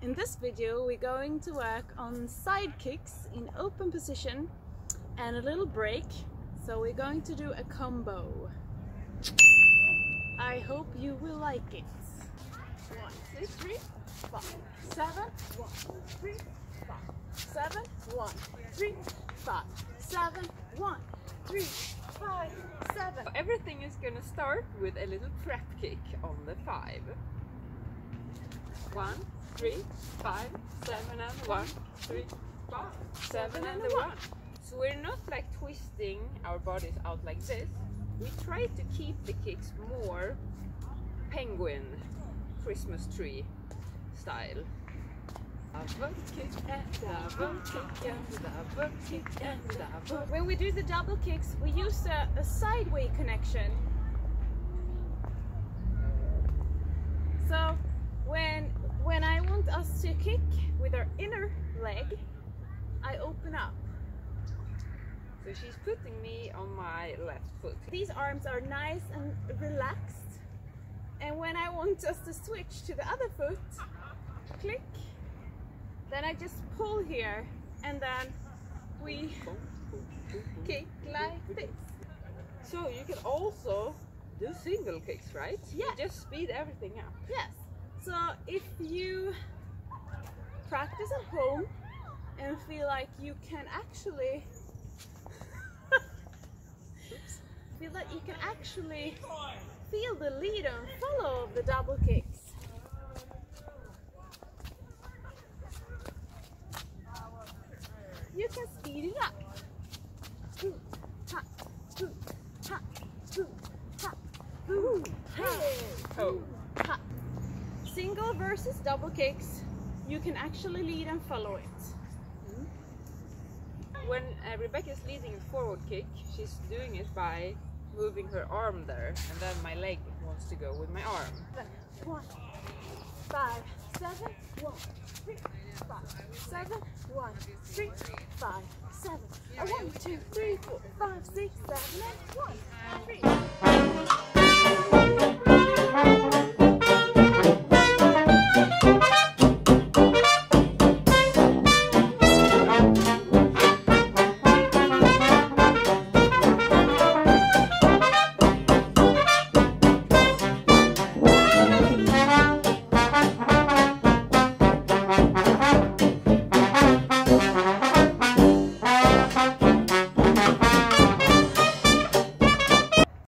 In this video we're going to work on side kicks in open position and a little break. So we're going to do a combo. I hope you will like it. One, two, three, five, seven, one, three, five, seven, one, three, five, seven, one, three, five, seven. Everything is gonna start with a little trap kick on the five. One, three, five, seven and one, three, five, seven and one. So we're not like twisting our bodies out like this. We try to keep the kicks more penguin Christmas tree style. When we do the double kicks, we use a, a sideway connection. So want us to kick with our inner leg, I open up. So she's putting me on my left foot. These arms are nice and relaxed. And when I want us to switch to the other foot, click, then I just pull here and then we kick like this. So you can also do single kicks, right? Yeah. You just speed everything up. Yes. So if you practice at home and feel like you can actually feel that you can actually feel the lead and follow of the double kicks. You can speed it up. Hoo, ha, hoo, ha, hoo, ha, hoo, hey, Oh. Single versus double kicks, you can actually lead and follow it. When uh, Rebecca is leading a forward kick, she's doing it by moving her arm there, and then my leg wants to go with my arm. One, five, seven, one, three, five, seven, one, three, five, seven. One, two, three, four, five, six, seven, eight, one.